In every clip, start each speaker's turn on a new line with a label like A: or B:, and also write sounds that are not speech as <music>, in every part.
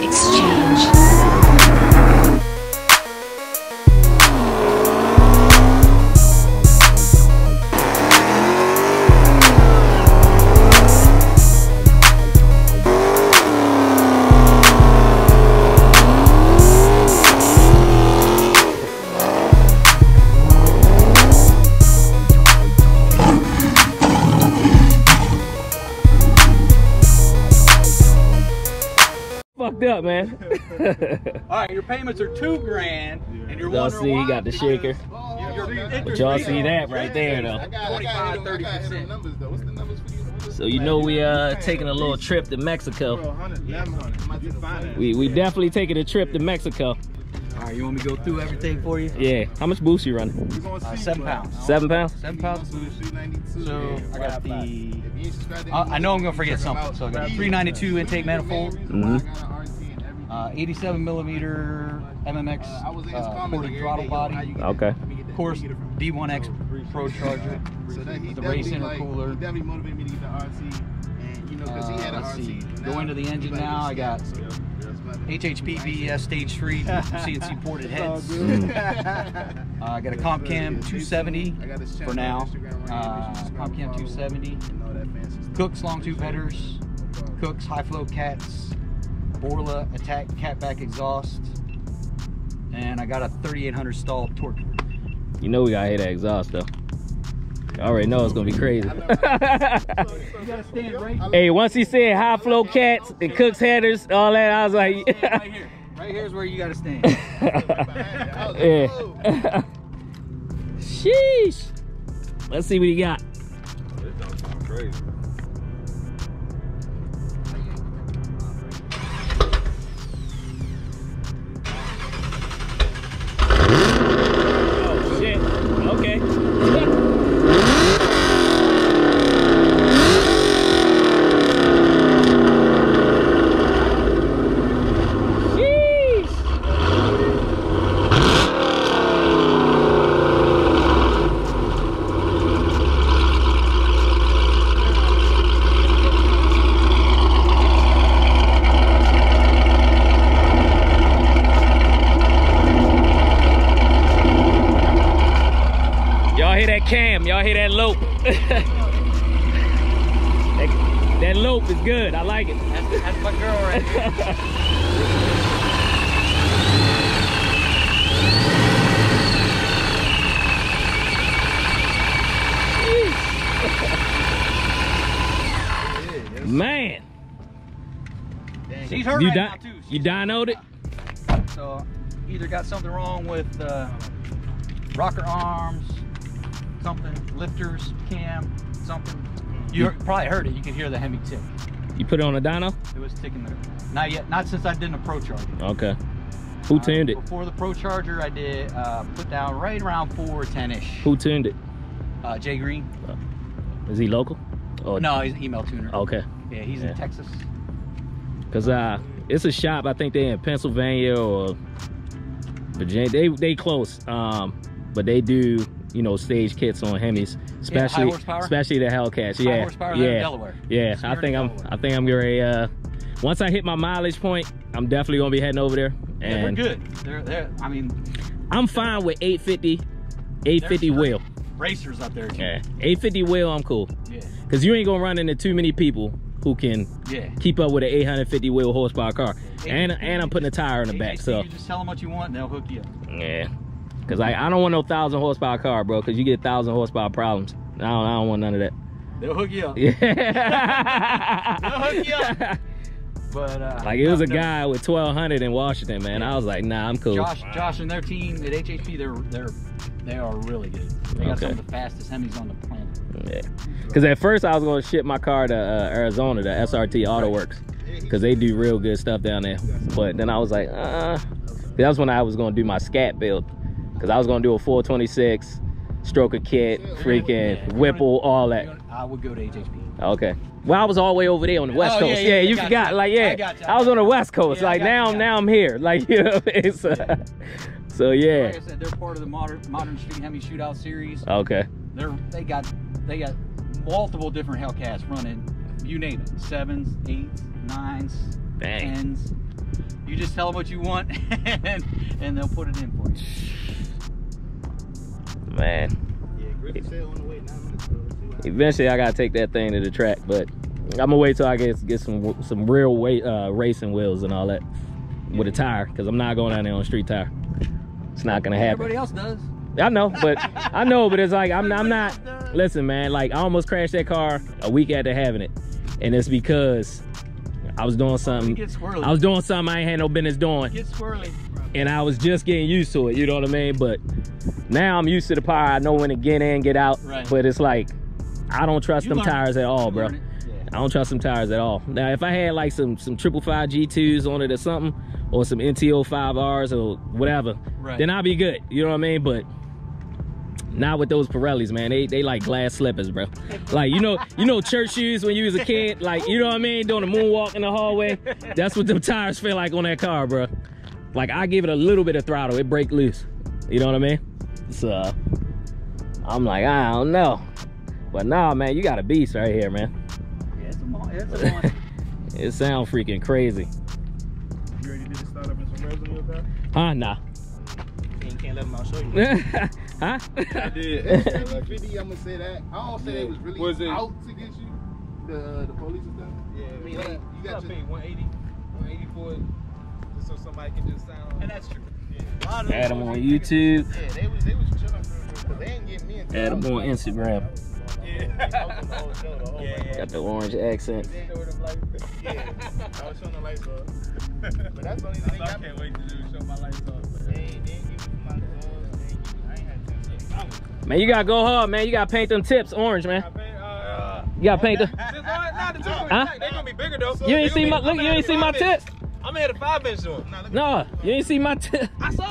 A: Exchange.
B: Fucked up, man. <laughs>
C: All right, your payments are two grand, and you're
B: Y'all see, he got the shaker.
C: Your, your
B: But y'all see that right there, though.
C: 25, 30 percent.
D: numbers though. What's the numbers for these?
B: So you know we uh taking a little trip to Mexico.
D: 100, 1100. You find it.
B: We we definitely taking a trip to Mexico.
C: All right, you want me to go through everything for you?
B: Yeah. How much boost you running?
C: Uh, seven pounds.
B: Seven pounds?
C: Seven pounds of boost. So I got the.
D: If you ain't subscribed to
C: I, know I'm gonna forget something. So I got a 392 intake manifold,
D: Mhm.
C: Uh, 87 millimeter MMX
D: I was in his
C: uh, ported throttle body.
D: yo, how you get
B: Okay.
D: that? Let me get that.
C: Of course,
D: Let me get it from you.
C: D1X Pro Charger.
D: So that he
C: with the race
D: definitely, like,
C: intercooler.
D: Definitely motivated me to get the RC. And, you know, because he had
C: Uh,
D: an
C: let's
D: RC.
C: see.
D: and
C: Go
D: now
C: the engine now, I got
D: so, that's about it.
C: HHP BS Stage 3 CNC <laughs> <laughs> ported heads. <laughs> Uh, I got a Comp Cam 270
D: I got his
C: for now.
D: on
C: Uh,
D: Make sure you
C: Comp Cam 270.
D: and all that fancy stuff.
C: Kooks long tube headers. Kooks high flow cats. Borla ATAK catback exhaust. And I got a 3800 stall torque.
B: You know we gotta hit that exhaust though. I already know it's gonna be crazy. <laughs>
C: You gotta stand right,
B: hey, once he said high flow cats and Kooks headers, all that, I was like,
C: right here. Right here is where you gotta stand. <laughs>
B: yeah. <laughs> Sheesh. Let's see what he got. That, that lope is good. I like it.
C: That's, that's my girl right there.
B: Man,
C: She's hurt
B: you
C: right now too.
B: you dynoed it?
C: So either got something wrong with uh, rocker arms, something, lifters, cam, something. You heard- probably heard it. You could hear the Hemi tick.
B: You put it on a dyno?
C: It was ticking there. Not yet. Not since I did the Pro Charger.
B: Okay. Who
C: Uh,
B: tuned it?
C: Before the Pro Charger, I did uh, put down right around 410-ish.
B: Who tuned it?
C: Uh, Jay Green.
B: Is he local? Oh
C: No, he's an email tuner.
B: Okay.
C: Yeah, he's
B: Yeah.
C: in Texas.
B: Cause uh, it's a shop. I think they're in Pennsylvania or Virginia. They they close. Um, but they do you know stage kits on Hemis, especially
C: horsepower?
B: especially the Hellcats. Yeah,
C: horsepower, they're in
B: yeah,
C: Delaware.
B: yeah.
C: So
B: I think I'm I think I'm gonna uh, once I hit my mileage point, I'm definitely gonna be heading over there.
C: Yeah, they're good. They're, they're, I mean,
B: I'm fine with 850, 850
C: They're
B: wheel.
C: racers up there too.
B: Yeah, 850 wheel. I'm cool.
C: Yeah.
B: Cause you ain't gonna run into too many people who can
C: Yeah.
B: keep up with an 850 wheel horsepower car. And and I'm putting a tire in the back, so
C: you just tell them what you want and they'll hook you up.
B: yeah. Cause I, I don't want no thousand horsepower car, bro. Cause you get thousand horsepower problems. I don't, I don't want none of that.
C: They'll hook you up.
B: Yeah. <laughs>
C: They'll hook you up. But uh,
B: like it was a
C: no, no.
B: guy with 1200 in Washington, man. I was like, nah, I'm cool.
C: Josh, Josh, and their team at HHP, they're they're they are really good. They got some of the fastest Hemis on the planet.
B: Yeah. Cause at first I was gonna ship my car to uh, Arizona, to SRT Auto Works, cause they do real good stuff down there. But then I was like, uh, that was when I was gonna do my scat build, cause I was gonna do a 426, stroke stroker kit, freaking
C: Yeah.
B: Whipple, all that.
C: I would go to HHP.
B: Okay. Well, I was all the way over there on the west
C: Oh,
B: coast.
C: yeah,
B: Yeah,
C: I
B: you
C: got
B: forgot.
C: you.
B: Like,
C: I
B: yeah,
C: got you.
B: I was on the west coast.
C: Yeah,
B: like
C: got you,
B: now, now I'm here. <laughs> Like, you know, it's. Uh, So yeah.
C: Like I said, they're part of the modern modern street Hemi shootout series.
B: Okay.
C: They're they got they got multiple different Hellcats running. You name it, sevens, eights, nines,
B: Dang.
C: tens. You just tell them what you want, <laughs> and and they'll put it in for you.
D: Happens.
B: Eventually, I gotta take that thing to the track, but I'm gonna wait till I get get some some real weight uh, racing wheels and all that with a tire, because I'm not going down there on a street tire. It's not gonna happen.
C: Everybody else does.
B: I know, but <laughs> I know, but it's like I'm I'm not. Listen, man, like I almost crashed that car a week after having it, and it's because I was doing
C: You
B: something.
C: get swirly.
B: I was doing something I ain't had no business doing,
C: get swirly.
B: and I was just getting used to it. You know what I mean? But now I'm used to the power. I know when to get in, get out.
C: Right.
B: But it's like I don't trust
C: You
B: them
C: learn
B: tires at all,
C: You
B: bro.
C: Yeah.
B: I don't trust them tires at all. Now, if I had like some some triple five G2s on it or something, or some NT05Rs or whatever,
C: Right.
B: then I'll be good. You know what I mean? But not with those Pirellis, man. They they like glass slippers, bro. Like you know you know church shoes when you was a kid, like you know what I mean, doing a moonwalk in the hallway. That's what them tires feel like on that car, bro. Like I give it a little bit of throttle, it break loose. You know what I mean? So I'm like I don't know, but nah, man, you got a beast right here, man.
C: Yeah, it's a mon- it's a <laughs> monster.
B: It sounds freaking crazy.
D: You ready to start up in some revs on your?
B: Huh? Nah.
D: You can't let them out show you. <laughs>
B: huh?
D: I did. <laughs> 50, I'm gonna say that. I don't say they was really
A: Was it-
D: out to get you, the the police and stuff.
A: Yeah,
D: I mean,
A: what-
D: they, you got
A: I
D: your,
A: pay 180, 184, just so somebody can just sound.
C: and that's true.
D: A lot of them
B: Add them on YouTube.
D: Yeah, they was they was chilling for because they ain't getting me
B: Add
D: I
B: them on Instagram.
A: Yeah.
D: I was on the whole show, the whole
A: Yeah,
D: way.
A: yeah.
B: Got the orange accent.
A: They know where the light is.
D: Yeah, I was showing the lights up. But that's the only thing <laughs>
A: I can't wait to do show my lights off.
D: They
A: man.
D: ain't, give me my gloves. They ain't give me, I ain't had ten cents.
B: Man, you gotta go hard, man. You gotta paint them tips orange, man.
A: I pay, uh,
B: You gotta paint the.
A: This one, nah, the two
B: Huh?
A: huh? they gonna be bigger though.
B: You ain't see my look. You ain't see my
A: five inch.
B: tip.
A: I'm at a five inch.
D: Nah,
B: No, you ain't see my.
C: I saw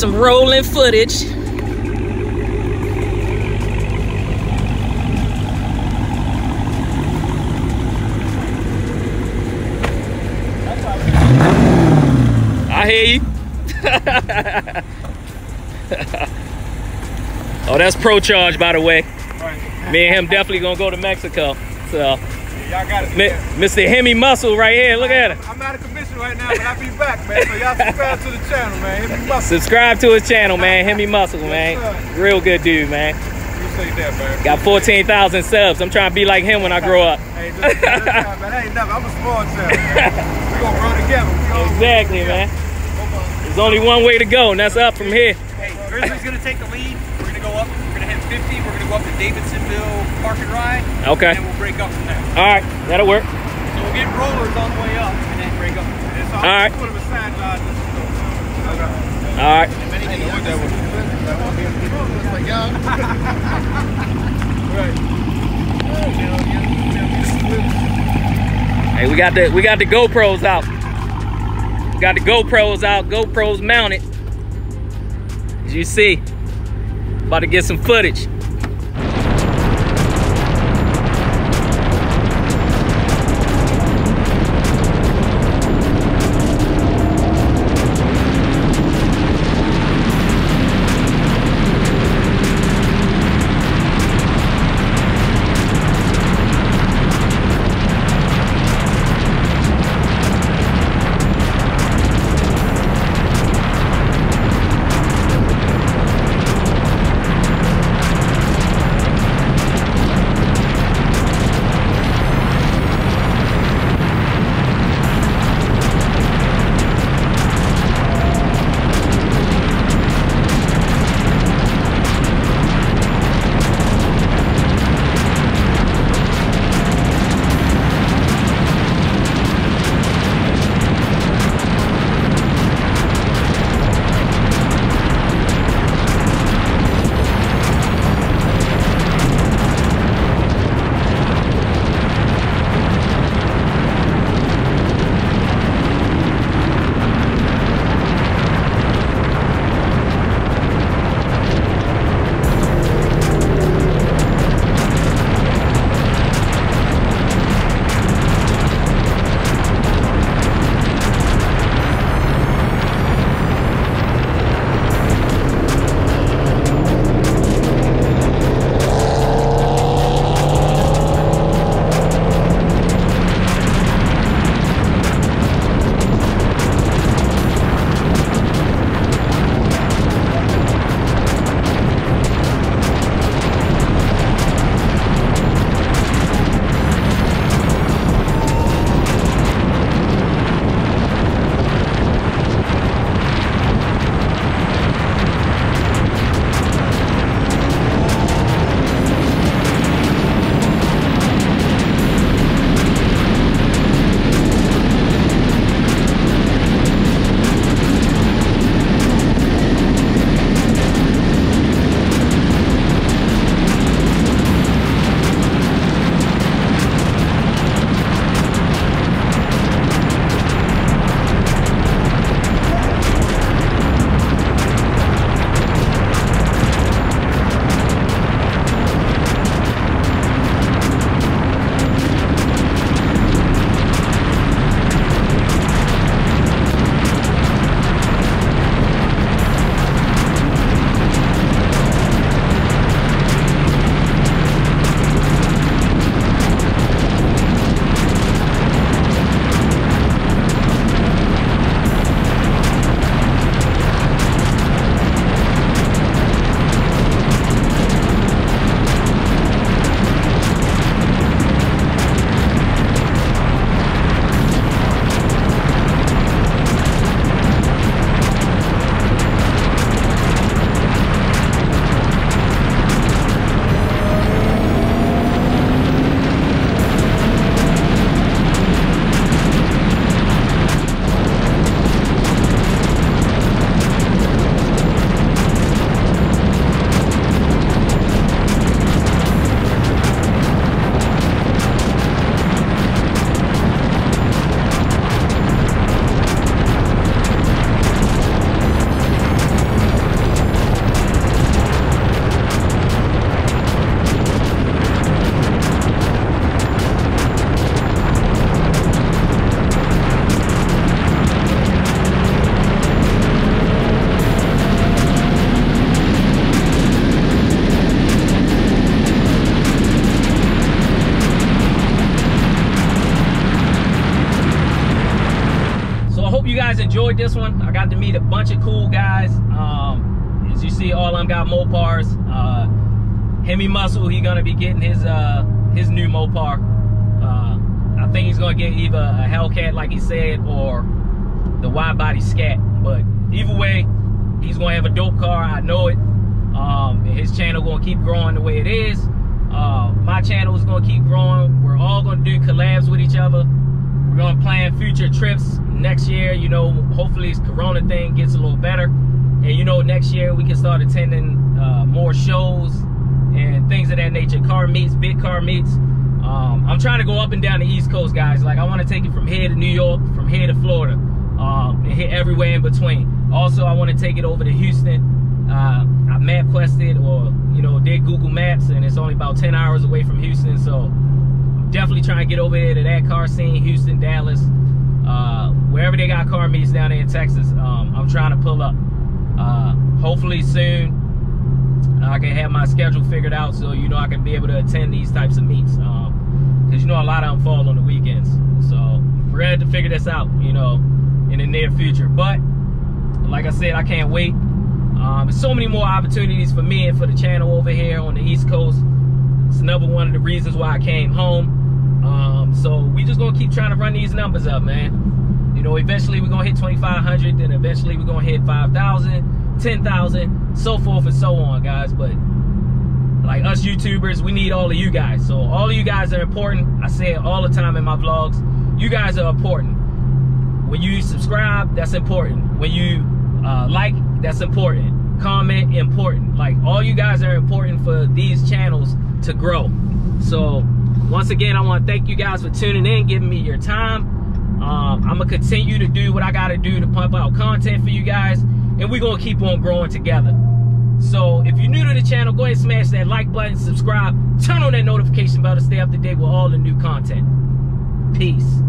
B: some rolling footage. I hear you. <laughs> oh, that's Pro Charge, by the way. Me and him definitely gonna go to Mexico. So,
A: it.
B: Mr. Hemi Muscle right here. Look at him.
A: I'm out of commission right now, but I'll be back, man. So y'all subscribe to the channel, man. Hemi Muscle.
B: Subscribe to his channel, man. Hemi Muscle, man. Real good dude, man.
A: Appreciate that, man.
B: Got 14,000 subs. I'm trying to be like him when I grow up.
A: Hey, just, just, man. That ain't nothing. I'm a small child. man. We gonna grow together. We gonna
B: Exactly, man. There's only one way to go, and that's up from here.
C: Hey, Grizzly's gonna take the lead. We're gonna go up. We're gonna hit 50. We're gonna go up to Davidsonville Park and Ride.
B: Okay.
C: And then we'll break up from there.
B: All right, that'll work.
C: So we'll get rollers on the way up and then break up.
A: All,
B: right. All right. Hey, we got the we got the GoPros out. We got the GoPros out. GoPros mounted. As you see, about to get some footage. Got Mopars. Uh, Hemi Muscle, he gonna be getting his uh his new Mopar. Uh, I think he's gonna get either a Hellcat, like he said, or the wide body Scat. But either way, he's gonna have a dope car. I know it. Um, his channel gonna keep growing the way it is. Uh, my channel is gonna keep growing. We're all gonna do collabs with each other. We're gonna plan future trips next year. You know, hopefully this Corona thing gets a little better, and you know next year we can start attending uh, more shows and things of that nature. Car meets, big car meets. Um, I'm trying to go up and down the East Coast, guys. Like I want to take it from here to New York, from here to Florida, um, and hit everywhere in between. Also, I want to take it over to Houston. Uh, I map quested or you know did Google Maps, and it's only about 10 hours away from Houston. So definitely trying to get over here to that car scene, Houston, Dallas, uh, wherever they got car meets down there in Texas. Um, I'm trying to pull up. Uh, hopefully soon I can have my schedule figured out so you know I can be able to attend these types of meets. Um, Cause you know a lot of them fall on the weekends. So we're ready to figure this out, you know, in the near future. But like I said, I can't wait. Um, there's so many more opportunities for me and for the channel over here on the East Coast. It's another one of the reasons why I came home. Um, so we just gonna keep trying to run these numbers up, man. You know, eventually we're gonna hit 2,500, then eventually we're gonna hit 5,000, 10,000, so forth and so on, guys. But like us YouTubers, we need all of you guys. So all of you guys are important. I say it all the time in my vlogs. You guys are important. When you subscribe, that's important. When you uh, like, that's important. Comment, important. Like all you guys are important for these channels to grow. So once again, I want to thank you guys for tuning in, giving me your time. Um, I'm gonna continue to do what I gotta do to pump out content for you guys, and we're gonna keep on growing together. So if you're new to the channel, go ahead and smash that like button, subscribe, turn on that notification bell to stay up to date with all the new content. Peace.